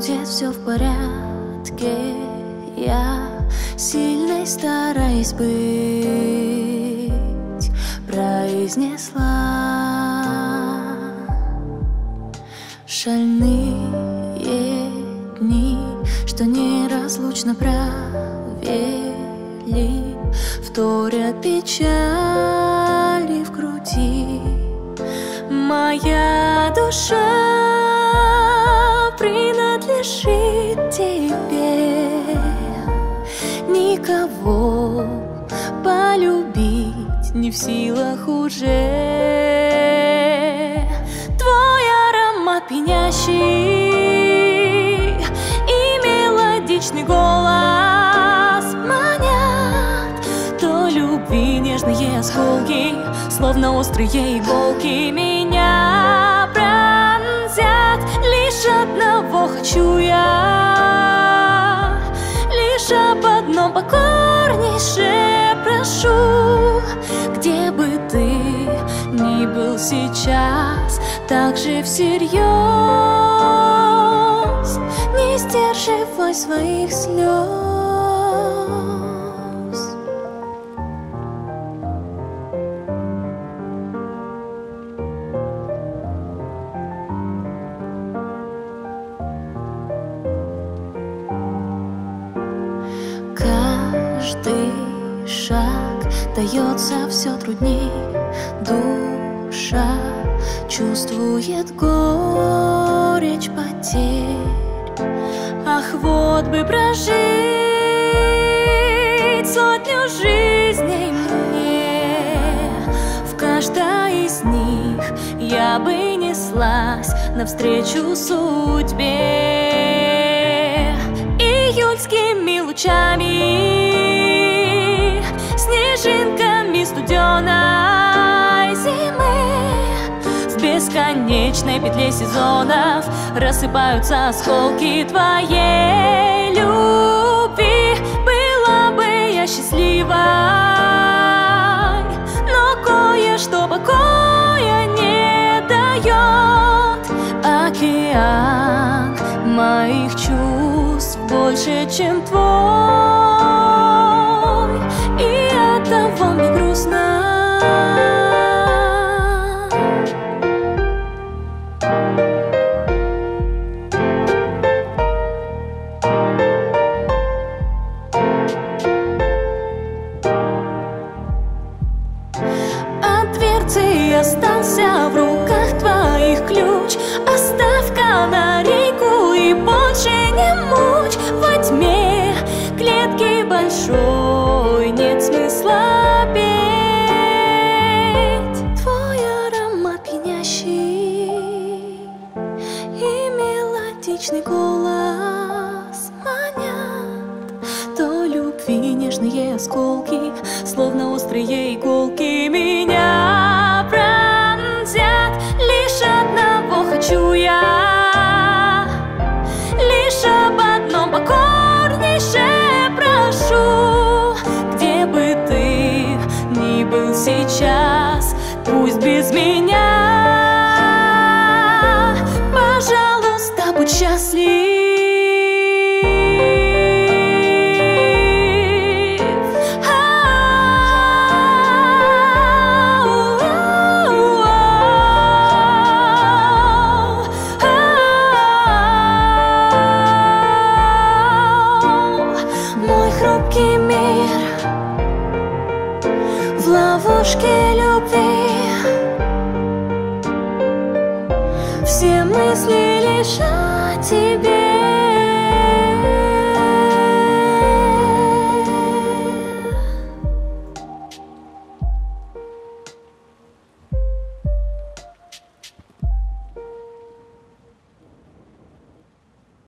будет все в порядке. Я сильной стараюсь быть, произнесла. Шальные дни, что неразлучно провели, вторят печали в груди. Моя душа принадлежит тебе. Никого полюбить не в силах уже. Твой аромат пьянящий и мелодичный голос манят. То любви нежные осколки, словно острые иголки меня одного хочу я, лишь об одном покорнейше прошу, где бы ты ни был сейчас, так же всерьез, не сдерживай своих слез. Дается все трудней. Душа чувствует горечь потерь. Ах, вот бы прожить сотню жизней мне. В каждой из них я бы неслась навстречу судьбе. Июльскими лучами петле сезонов Рассыпаются осколки твоей любви. Была бы я счастливой Но кое-что покоя не дает. Океан моих чувств больше, чем твой остался в руках твоих ключ. Оставь канарейку и больше не мучь. Во тьме клетки большой нет смысла петь. Твой аромат пьянящий и мелодичный голос манят. То любви нежные осколки, словно острые иголки Меня сейчас, пусть без меня. Пожалуйста, будь счастлив. Мой хрупкий мир ловушке любви. Все мысли лишь о тебе